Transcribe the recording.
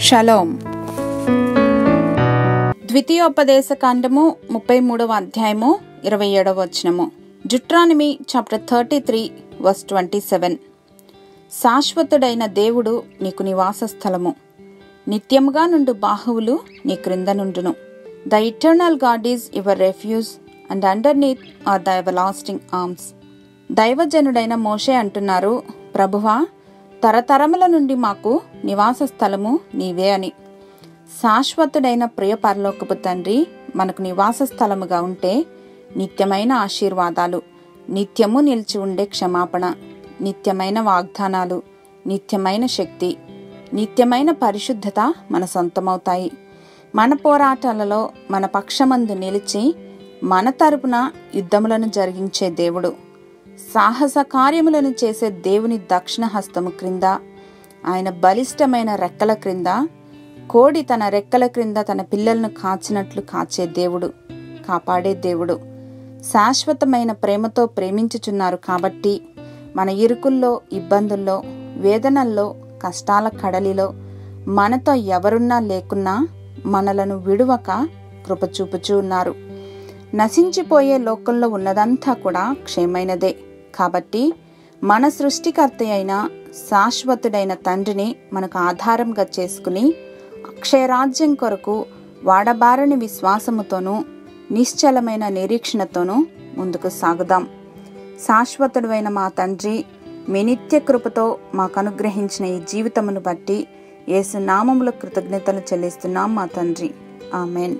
Shalom ద్వితీయోపదేశ కాండము ముప్పై మూడవ అధ్యాయము ఇరవై ఏడవ వచనము. Deuteronomy chapter thirty three verse twenty seven శాశ్వతుడైన దేవుడు నీకు నివాస స్థలము. నిత్యముగా నుండు బాహువులు నీ క్రింద నుండును. The eternal God is your refuge and underneath are the lasting arms దైవజనుడైన మోషే అంటున్నారు ప్రభువా తరతరముల నుండి మాకు నివాస స్థలము నీవే అని. శాశ్వతుడైన ప్రియ పరలోకపు తండ్రి మనకు నివాస స్థలముగా ఉంటే నిత్యమైన ఆశీర్వాదాలు నిత్యము నిలిచి ఉండే క్షమాపణ నిత్యమైన వాగ్దానాలు నిత్యమైన శక్తి నిత్యమైన పరిశుద్ధత మన సొంతమవుతాయి. మన పోరాటాలలో మన పక్షమందు నిలిచి మన తరపున యుద్ధములను జరిగించే దేవుడు. సాహస కార్యములను చేసే దేవుని దక్షిణ హస్తము క్రింద ఆయన బలిష్టమైన రెక్కల క్రింద కోడి తన రెక్కల క్రింద తన పిల్లలను కాచినట్లు కాచే దేవుడు కాపాడే దేవుడు. శాశ్వతమైన ప్రేమతో ప్రేమించుచున్నారు కాబట్టి మన ఇరుకుల్లో ఇబ్బందుల్లో వేదనల్లో కష్టాల కడలిలో మనతో ఎవరున్నా లేకున్నా మనలను విడువక కృపచూపుచూ ఉన్నారు. నశించిపోయే లోకంలో ఉన్నదంతా కూడా క్షేమైనదే. కాబట్టి మన సృష్టికర్త అయిన శాశ్వతుడైన తండ్రిని మనకు ఆధారంగా చేసుకుని అక్షయరాజ్యం కొరకు వాడబారని విశ్వాసముతోనూ నిశ్చలమైన నిరీక్షణతోనూ ముందుకు సాగుదాం. శాశ్వతుడైన మా తండ్రి మీ నిత్య కృపతో మాకు అనుగ్రహించిన ఈ జీవితమును బట్టి యేసు కృతజ్ఞతలు చెల్లిస్తున్నాం మా తండ్రి. ఆమెన్.